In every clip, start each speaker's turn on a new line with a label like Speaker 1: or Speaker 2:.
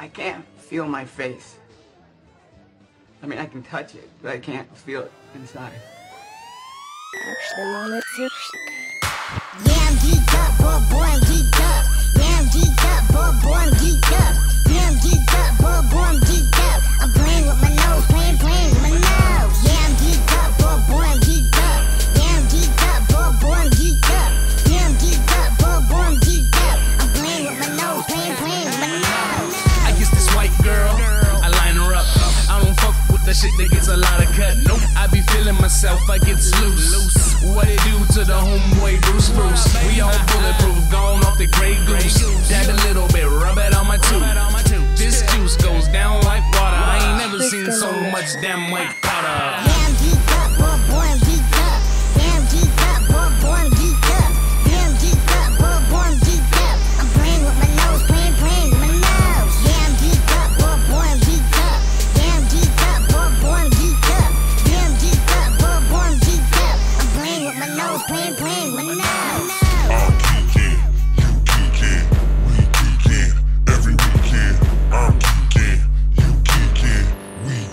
Speaker 1: I can't feel my face. I mean, I can touch it, but I can't feel it inside.
Speaker 2: Yeah, I'm geeked up, boy, boy, I'm geeked up. Yeah, I'm geeked up, boy, boy, I'm geeked up. Yeah, I'm geeked up, boy, boy, I'm geeked up. I'm playing with my nose, playing, playing with my nose. Yeah, I'm geeked up, boy, boy, I'm geeked up. Yeah, I'm geeked up, boy, boy, I'm geeked up. Yeah, I'm geeked up, boy, boy, I'm geeked up. I'm playing with my nose, playing, playing
Speaker 3: don't fuck with the shit that gets a lot of cut. Nope. I be feeling myself, I get loose. What it do to the homeboy Bruce Bruce? We all bulletproof, gone off the Grey Goose. Dab a little bit, rub it on my tooth. This juice goes down like water. I ain't never seen so much damn white powder.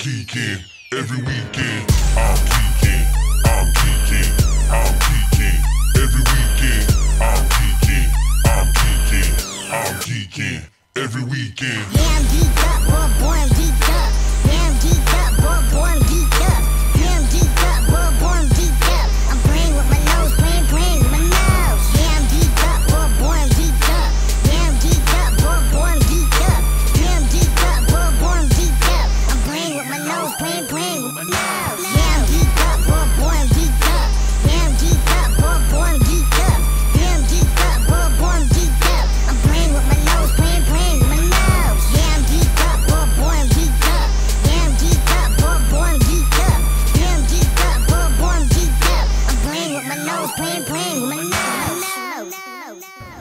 Speaker 4: Geeking every weekend. I'm geeking, I'm geeking, I'm geeking every weekend. I'm geeking, I'm geeking, I'm geeking every weekend.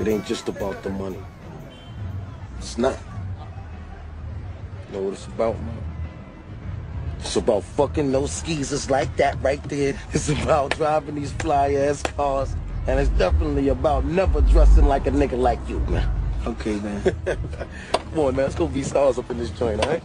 Speaker 5: It ain't just about the money. It's not. You know what it's about, man? It's about fucking those skeezers like that right there. It's about driving these fly ass cars. And it's definitely about never dressing like a nigga like you, man.
Speaker 6: Okay, man.
Speaker 5: Come on, man. Let's go be stars up in this joint, alright?